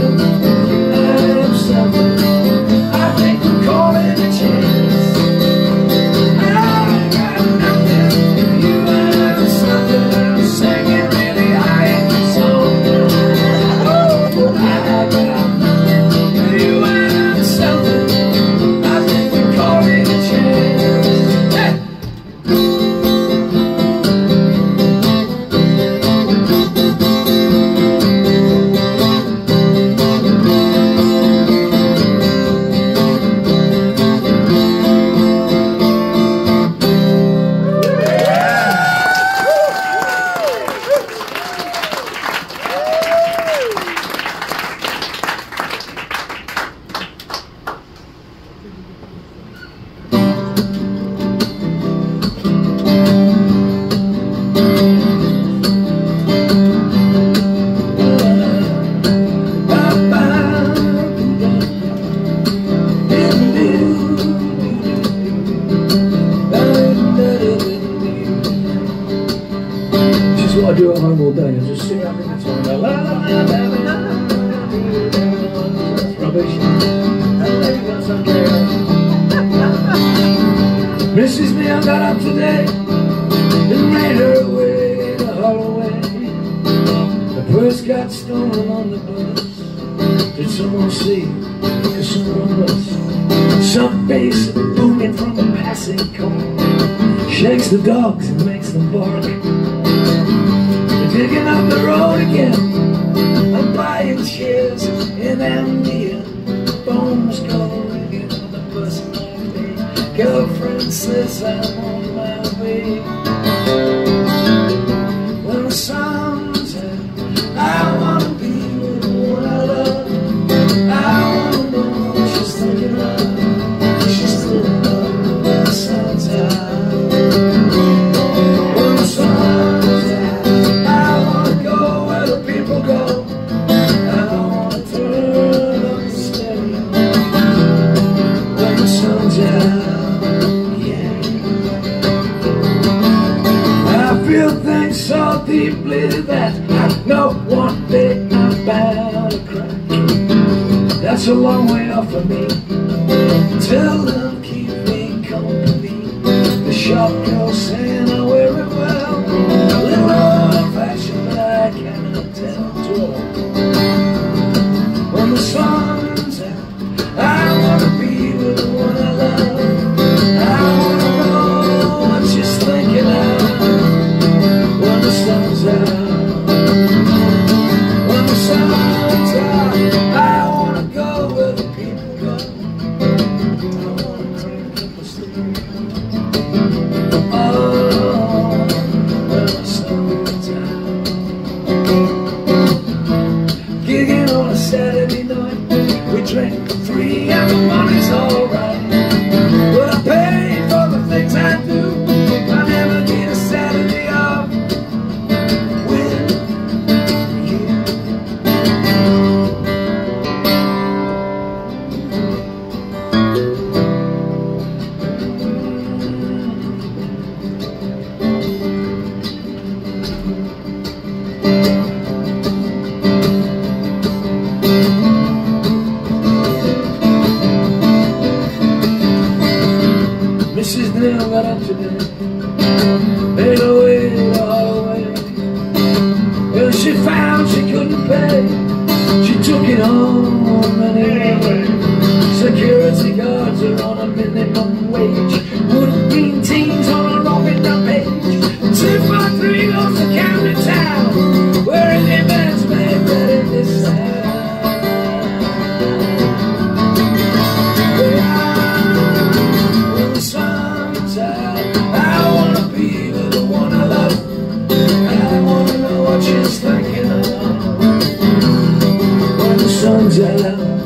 you. Misses me, I got up today and ran her way to Holloway. The purse got stolen on the bus. Did someone see? Cause someone was. Some face booming from a passing car shakes the dogs and makes them bark. They're digging up the road again. I'm buying shares in them. says I'm on my way That's a long way off of me. Tell them keep me company. The shop girl saying Saturday night We drank three and the money's alright On Security guards are on a minimum wage. jalan